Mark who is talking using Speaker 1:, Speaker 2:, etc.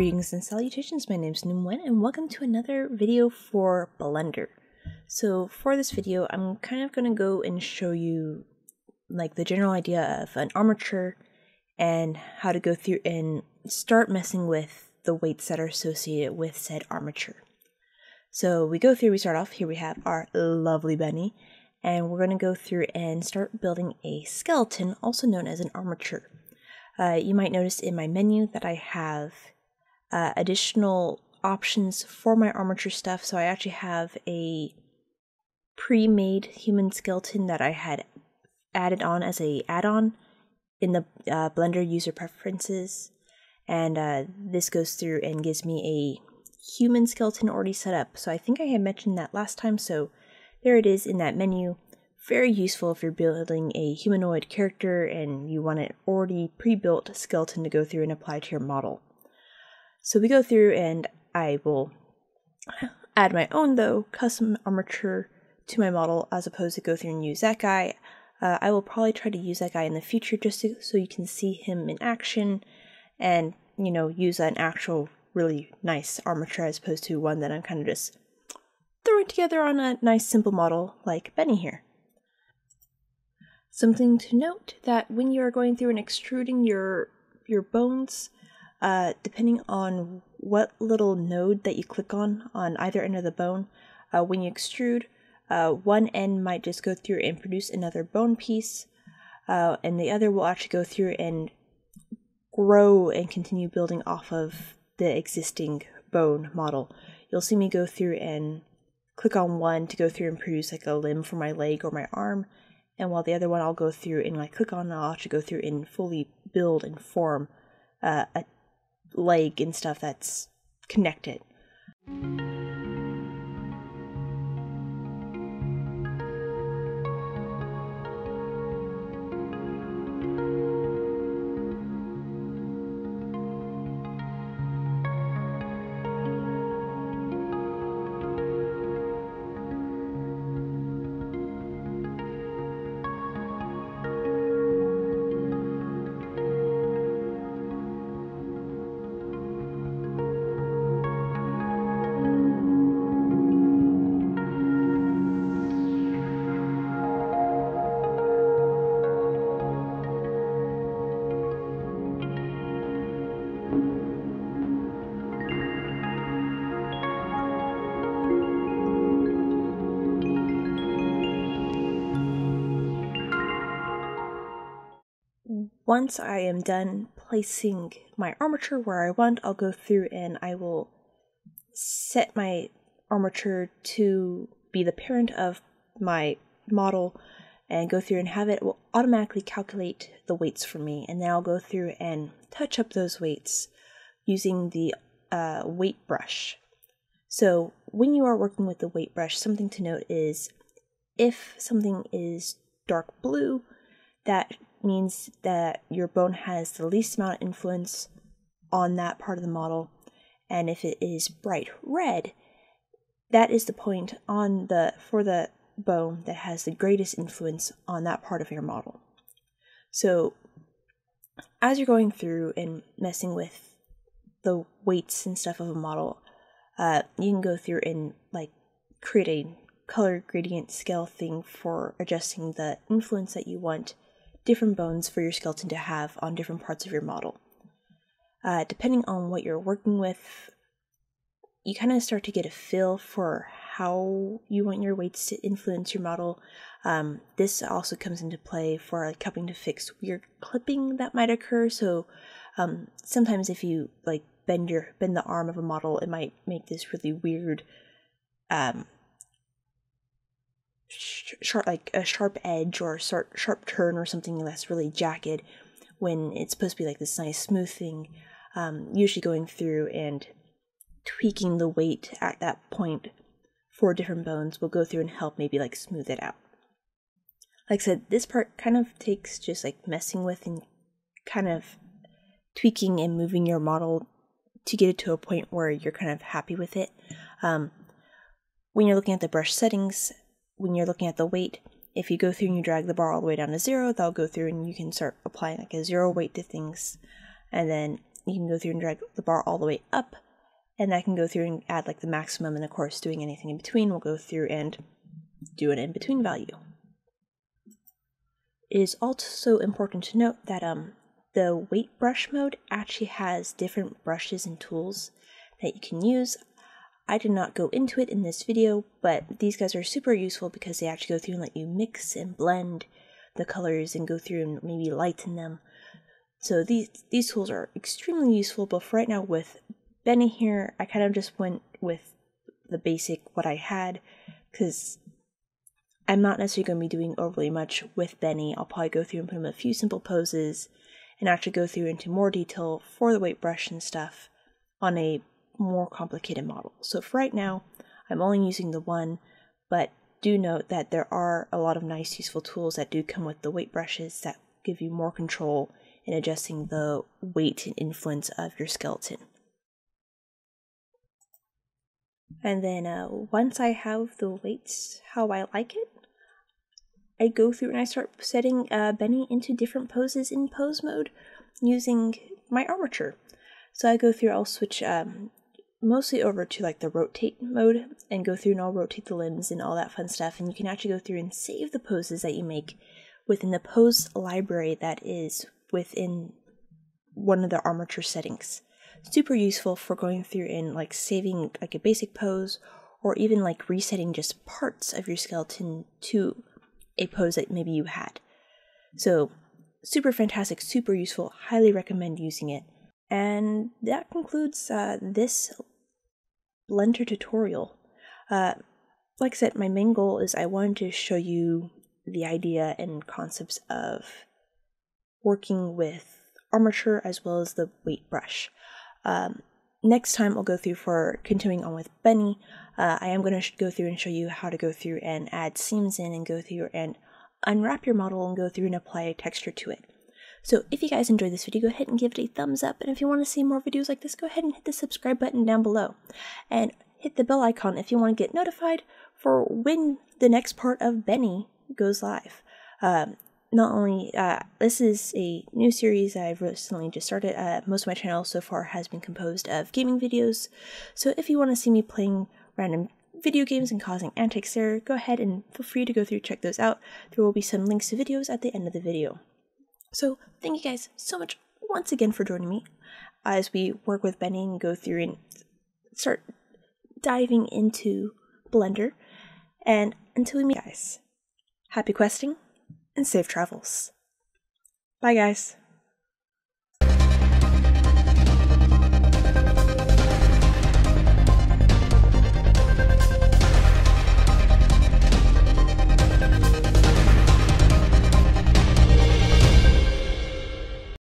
Speaker 1: Greetings and salutations, my name is Noomwyn and welcome to another video for Blender. So for this video, I'm kind of going to go and show you like the general idea of an armature and how to go through and start messing with the weights that are associated with said armature. So we go through, we start off, here we have our lovely bunny and we're going to go through and start building a skeleton, also known as an armature. Uh, you might notice in my menu that I have uh, additional options for my armature stuff. So I actually have a pre-made human skeleton that I had added on as a add-on in the uh, Blender user preferences. And uh, this goes through and gives me a human skeleton already set up. So I think I had mentioned that last time. So there it is in that menu. Very useful if you're building a humanoid character and you want an already pre-built skeleton to go through and apply to your model. So we go through and I will add my own though custom armature to my model as opposed to go through and use that guy. Uh, I will probably try to use that guy in the future just to, so you can see him in action and you know use an actual really nice armature as opposed to one that I'm kind of just throwing together on a nice simple model like Benny here. Something to note that when you are going through and extruding your your bones, uh, depending on what little node that you click on on either end of the bone, uh, when you extrude, uh, one end might just go through and produce another bone piece, uh, and the other will actually go through and grow and continue building off of the existing bone model. You'll see me go through and click on one to go through and produce like a limb for my leg or my arm, and while the other one I'll go through and like click on, I'll actually go through and fully build and form uh, a leg and stuff that's connected. Once I am done placing my armature where I want, I'll go through and I will set my armature to be the parent of my model and go through and have it will automatically calculate the weights for me and then I'll go through and touch up those weights using the uh, weight brush. So when you are working with the weight brush, something to note is if something is dark blue, that means that your bone has the least amount of influence on that part of the model. And if it is bright red, that is the point on the for the bone that has the greatest influence on that part of your model. So as you're going through and messing with the weights and stuff of a model, uh, you can go through and like create a color gradient scale thing for adjusting the influence that you want different bones for your skeleton to have on different parts of your model. Uh, depending on what you're working with, you kind of start to get a feel for how you want your weights to influence your model. Um, this also comes into play for like helping to fix weird clipping that might occur. So um, sometimes if you like bend your bend the arm of a model, it might make this really weird um, sharp like a sharp edge or a sharp sharp turn or something that's really jagged when it's supposed to be like this nice smooth thing um, usually going through and tweaking the weight at that point for different bones will go through and help maybe like smooth it out. Like i said this part kind of takes just like messing with and kind of tweaking and moving your model to get it to a point where you're kind of happy with it. Um, when you're looking at the brush settings when you're looking at the weight, if you go through and you drag the bar all the way down to zero, that'll go through and you can start applying like a zero weight to things. And then you can go through and drag the bar all the way up, and that can go through and add like the maximum, and of course, doing anything in between will go through and do an in between value. It is also important to note that um, the weight brush mode actually has different brushes and tools that you can use. I did not go into it in this video, but these guys are super useful because they actually go through and let you mix and blend the colors and go through and maybe lighten them. So these these tools are extremely useful, but for right now with Benny here, I kind of just went with the basic what I had because I'm not necessarily going to be doing overly much with Benny. I'll probably go through and put him a few simple poses and actually go through into more detail for the weight brush and stuff on a more complicated model. So for right now, I'm only using the one, but do note that there are a lot of nice useful tools that do come with the weight brushes that give you more control in adjusting the weight and influence of your skeleton. And then uh, once I have the weights how I like it, I go through and I start setting uh, Benny into different poses in pose mode using my armature. So I go through, I'll switch um, mostly over to like the rotate mode and go through and I'll rotate the limbs and all that fun stuff. And you can actually go through and save the poses that you make within the pose library that is within one of the armature settings. Super useful for going through and like saving like a basic pose or even like resetting just parts of your skeleton to a pose that maybe you had. So, super fantastic, super useful. Highly recommend using it. And that concludes uh, this Blender tutorial. Uh, like I said, my main goal is I wanted to show you the idea and concepts of working with armature as well as the weight brush. Um, next time I'll go through for continuing on with Benny, uh, I am going to go through and show you how to go through and add seams in and go through and unwrap your model and go through and apply a texture to it. So if you guys enjoyed this video, go ahead and give it a thumbs up. And if you want to see more videos like this, go ahead and hit the subscribe button down below. And hit the bell icon if you want to get notified for when the next part of Benny goes live. Um, not only uh, this is a new series I've recently just started. Uh, most of my channel so far has been composed of gaming videos. So if you want to see me playing random video games and causing antics there, go ahead and feel free to go through check those out. There will be some links to videos at the end of the video. So thank you guys so much once again for joining me as we work with Benny and go through and start diving into Blender. And until we meet guys, happy questing and safe travels. Bye, guys.